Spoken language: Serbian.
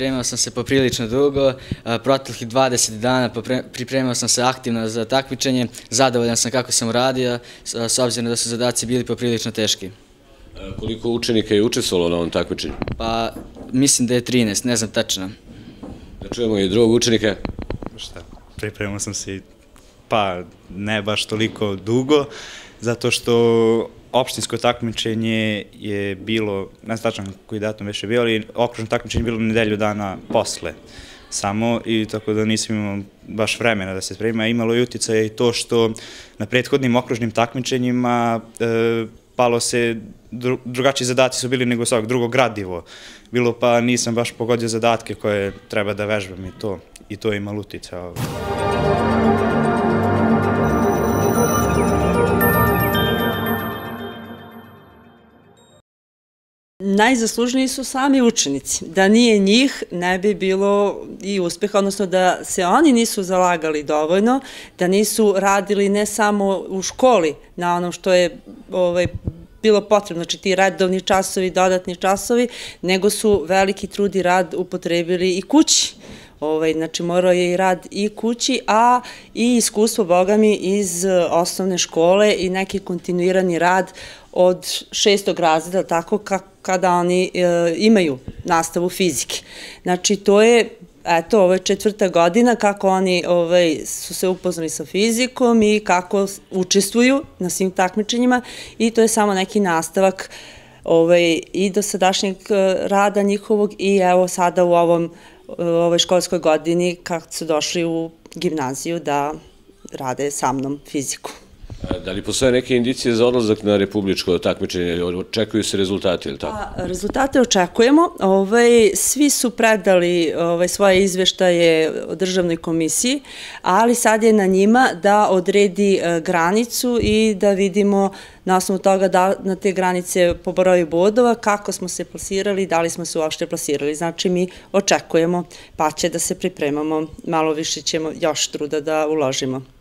pripremao sam se poprilično dugo, proteklih 20 dana pripremao sam se aktivno za takmičenje, zadovoljan sam kako sam uradio, s obzirom da su zadaci bili poprilično teški. Koliko učenika je učestvovalo na ovom takmičenju? Pa, mislim da je 13, ne znam tačno. Da čujemo i drugog učenika. Šta, pripremao sam se pa ne baš toliko dugo, zato što opštinsko takmičenje je bilo, ne znam tačno koji datum već je bio, ali okružno takmičenje je bilo nedelju dana posle samo i tako da nisam imao baš vremena da se spremima. Imalo je uticaja i to što na prethodnim okružnim takmičenjima e, palo se, dru, drugačiji zadaci su bili nego svak drugo gradivo. Bilo pa nisam baš pogodio zadatke koje treba da vežbam i to. I to je imalo uticaja. Najzaslužniji su sami učenici. Da nije njih, ne bi bilo i uspeha, odnosno da se oni nisu zalagali dovoljno, da nisu radili ne samo u školi na onom što je ovaj, bilo potrebno, znači ti radovni časovi, dodatni časovi, nego su veliki trud i rad upotrebili i kući. Ovaj, znači morao je i rad i kući, a i iskustvo, bogami, iz osnovne škole i neki kontinuirani rad od šestog razreda, tako kada oni e, imaju nastavu fizike. Znači, to je eto, ovo je četvrta godina kako oni ovaj, su se upoznali sa fizikom i kako učestvuju na svim takmičenjima i to je samo neki nastavak ovaj, i do sadašnjeg e, rada njihovog i evo sada u ovom ovoj školskoj godini kako su došli u gimnaziju da rade sa mnom fiziku. Da li postoje neke indicije za odlazak na republičko takmičenje? Očekuju se rezultati ili tako? Pa, rezultate očekujemo. Ovaj, svi su predali ovaj, svoje izveštaje državnoj komisiji, ali sad je na njima da odredi e, granicu i da vidimo na osnovu toga da na te granice po broju bodova, kako smo se plasirali, da li smo se uopšte plasirali. Znači mi očekujemo, pa će da se pripremamo, malo više ćemo još truda da uložimo.